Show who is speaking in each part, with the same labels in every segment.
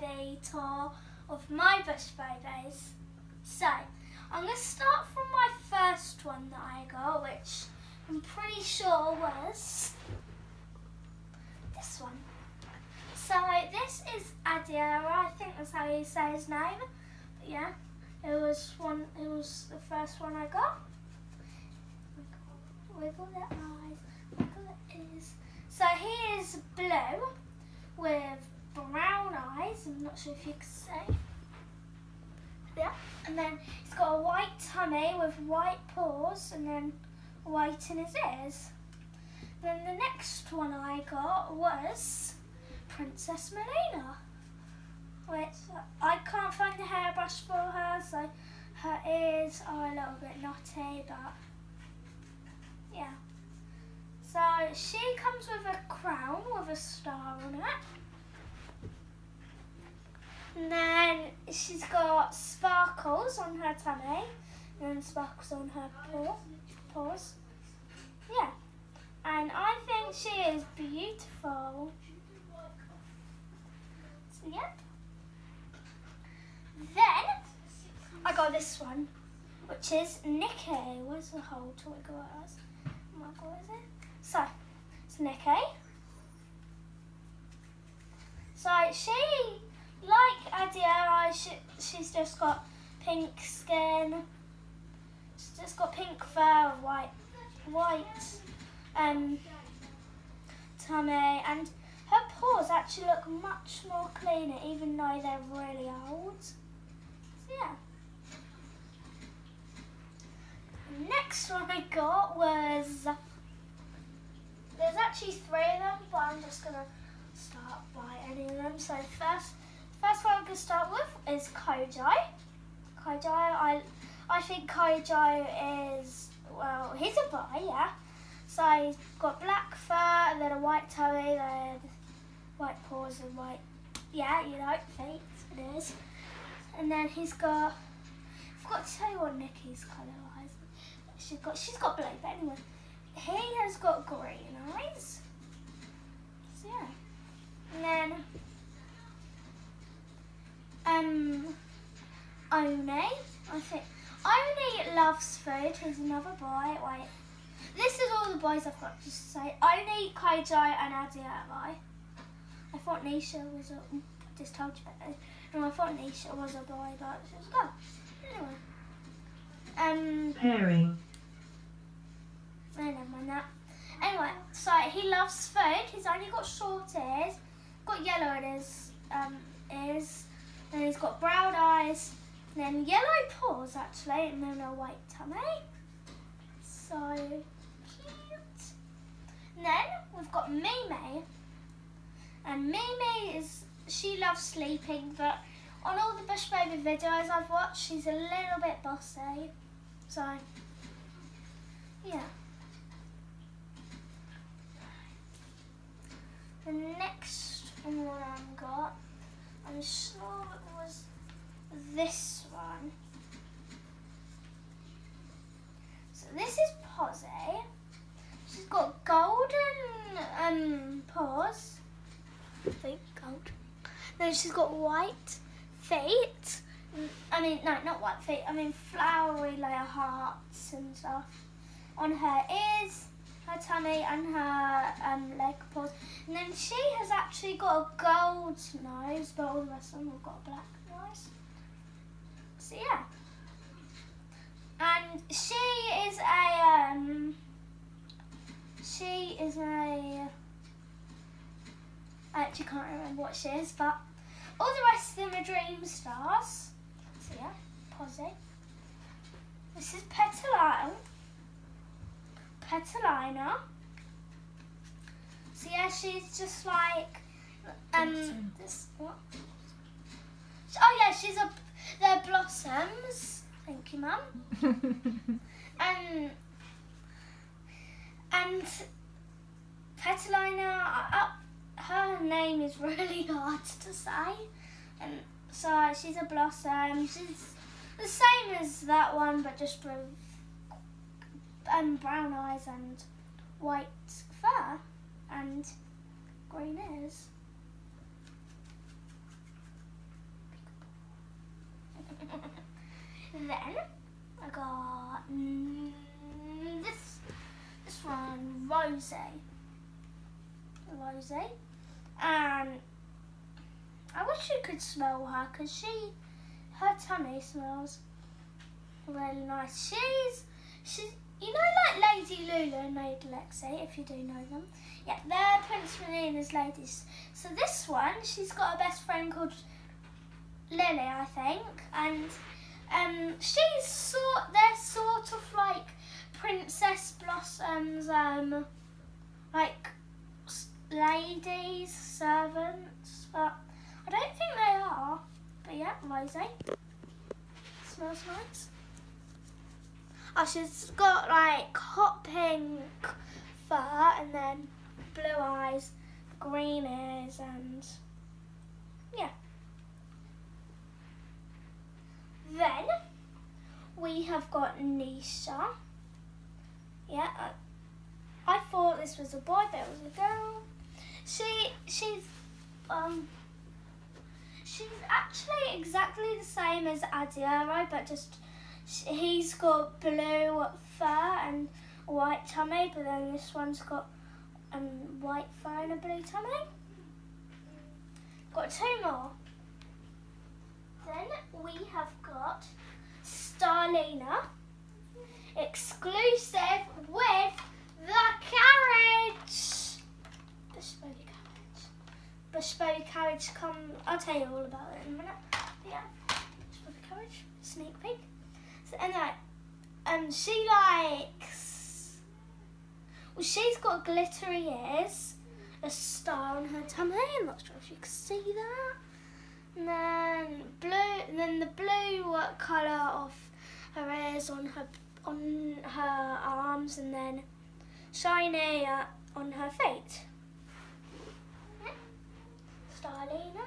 Speaker 1: baby tour of my best babies. So, I'm going to start from my first one that I got, which I'm pretty sure was this one. So, this is Adiera, I think that's how you say his name. But yeah, it was one. It was the first one I got. Wiggle their eyes, wiggle their ears. So he is blue with brown eyes. I'm not sure if you can see. Yeah. And then he's got a white tummy with white paws and then white in his ears. Then the next one I got was Princess Melina. Which I can't find the hairbrush for her, so her ears are a little bit knotty, but yeah. So she comes with a crown with a star on it. And then she's got sparkles on her tummy and sparkles on her paw, paws. Yeah. And I think she is beautiful. So, yep. Then I got this one, which is Nikki. Where's the whole to wiggle it as? Oh my God, is it? So, it's Nikki. So she, Adiera, she, she's just got pink skin. She's just got pink fur, white, white um, tummy, and her paws actually look much more cleaner, even though they're really old. So yeah. Next one I got was there's actually three of them, but I'm just gonna start by any of them. So first, first one I'm gonna start with is Kojai. Kojai, I I think Kojai is well, he's a boy, yeah. So he's got black fur and then a white tummy, then white paws and white, yeah, you know, feet. It is. And then he's got. I forgot to tell you what Nikki's colour eyes. She's got. She's got blue, but anyway, he has got green eyes. So yeah. And then. Um. Oni, I think. Oni loves food. He's another boy. Wait. This is all the boys I've got to say. Oni, Kojai, and Adirai. I thought Nisha was a. I just told you that. No, I thought Nisha was a boy, but she was a girl. Anyway. Um.
Speaker 2: Pairing.
Speaker 1: I never mind that. Anyway, so he loves food. He's only got short ears, got yellow in his um, ears, and he's got brown eyes, then yellow paws actually, and then a white tummy. So cute. And then we've got Mimi, and Mimi is she loves sleeping, but on all the Bush Baby videos I've watched, she's a little bit bossy. So yeah. The next one I've got, I'm sure it was this one. So this is Posy. She's got golden um paws. Feet, gold. Then she's got white feet. I mean, no, not white feet. I mean flowery like hearts and stuff on her ears her tummy and her um, leg paws. And then she has actually got a gold nose, but all the rest of them have got a black nose. So yeah. And she is a um, she is a I actually can't remember what she is, but all the rest of them are dream stars. So yeah, Posy. This is Petalile. Petalina. So yeah, she's just like um this what? Oh yeah, she's a they're blossoms. Thank you, mum. and and Petalina, uh, her name is really hard to say, and so she's a blossom. She's the same as that one, but just with um, brown eyes and white fur and green ears. then I got mm, this this one, Rose. Rose. And I wish you could smell her because she, her tummy smells really nice. She's, she's you know, like Lady Lulu Lady Lexi, if you do know them. Yeah, they're Prince Melina's ladies. So this one, she's got a best friend called Lily, I think, and um, she's sort, they're sort of like Princess Blossom's, um, like ladies, servants, but I don't think they are. But yeah, Rosie. Smells nice. Oh, she's got like hot pink fur and then blue eyes, green ears, and yeah. Then we have got Nisha. Yeah, I, I thought this was a boy, but it was a girl. She she's um she's actually exactly the same as Adiaro, but just he's got blue fur and white tummy, but then this one's got um white fur and a blue tummy. Got two more. Then we have got Starlina, exclusive with the carriage. Bespoke carriage. Bespoke carriage. Come, I'll tell you all about it in a minute. Yeah, bespoke carriage. Sneak peek. So anyway, um, she likes. Well, she's got glittery ears, a star on her tummy. I'm not sure if you can see that. And then blue, and then the blue colour of her ears on her on her arms, and then shiny uh, on her feet. Starlina.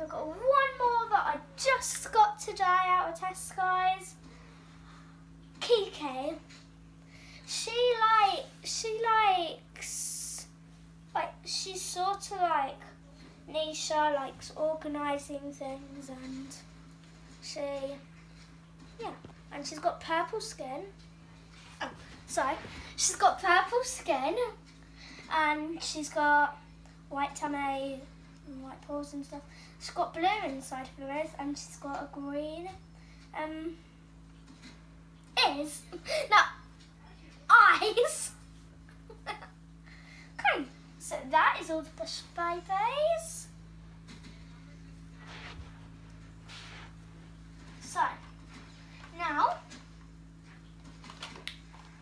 Speaker 1: I've got one more that I just got today out of Tesco's. Kiki. She like she likes like she's sort of like Nisha likes organising things and she, yeah, and she's got purple skin. Oh, sorry, she's got purple skin and she's got white tummy and white paws and stuff. She's got blue inside of her ears and she's got a green um ears. Now eyes. okay, so that is all the bush babies. So, now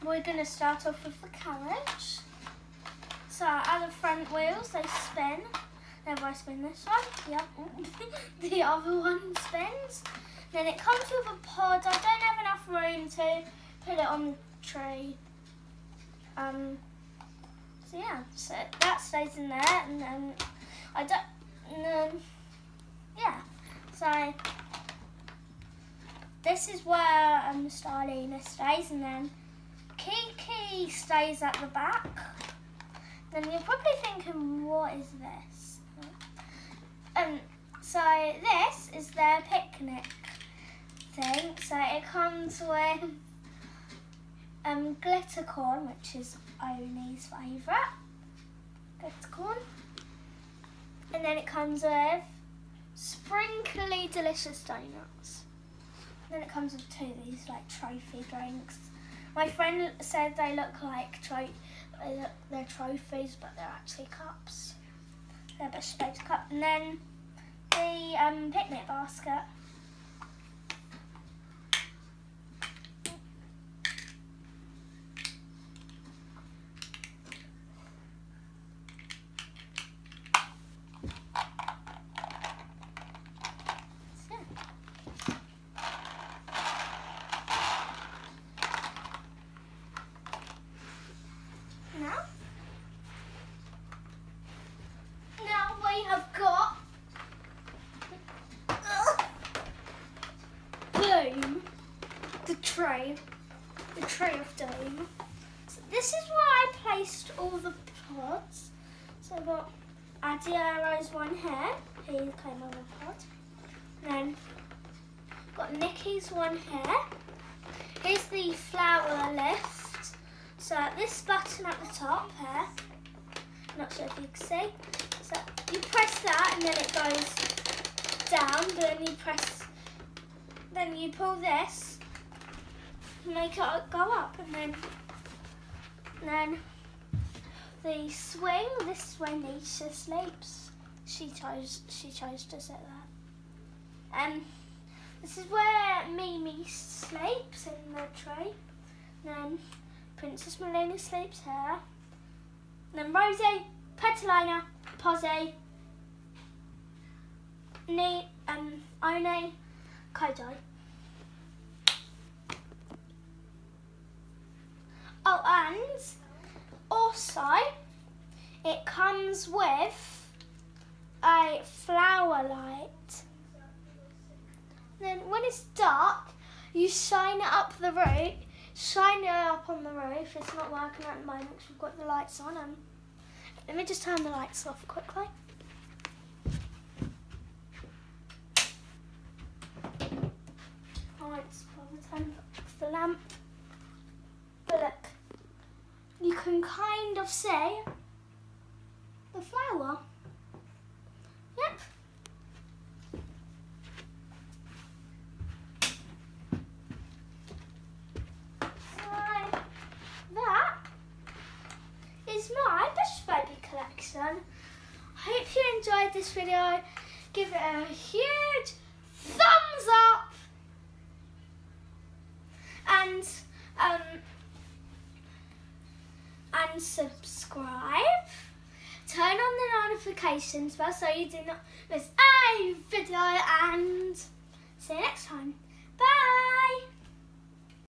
Speaker 1: we're going to start off with the carriage. So, at the front wheels, they spin. Then I spin this one, yep. the other one spins. Then it comes with a pod. I don't have enough room to put it on the tray. Um, so yeah, so that stays in there, and then I don't, and yeah. So this is where um, Starlina stays, and then Kiki stays at the back. Then you're probably thinking, what is this? Um, so this is their picnic thing. So it comes with um, glitter corn, which is Oni's favourite. Glitter corn. And then it comes with sprinkly delicious donuts. Then it comes with two of these like trophy drinks. My friend said they look like tro- they look, they're trophies, but they're actually cups. They're bespoke cup. And then the um, picnic basket. Now, now we have got Bloom, the tray, the tray of doom. So this is where I placed all the pots. So I've got Adiero's one here. He came on the pod. Then got Nikki's one here. Here's the flower lift. So this button at the top here. Not sure if you can see. So you press that and then it goes down. Then you press. Then you pull this. Make it go up and then. Then the swing. This needs to sleeps. She chose. She chose to sit there. And this is where Mimi sleeps in the tree. Then Princess Melanie sleeps here. Then Rosie, Petalina, Posy, Ne um, One, Kodo. Oh, and also it comes with a flower light. Then when it's dark, you shine it up the roof. Shine it up on the roof. It's not working at the moment because we've got the lights on. And let me just turn the lights off quickly. Probably turn the lamp. But look, you can kind of see the flower. Yep. So that is my Bush Baby collection. I hope you enjoyed this video. Give it a huge thumbs up and um unsubscribe, turn on the notifications bell so you do not miss a video, and see you next time. Bye!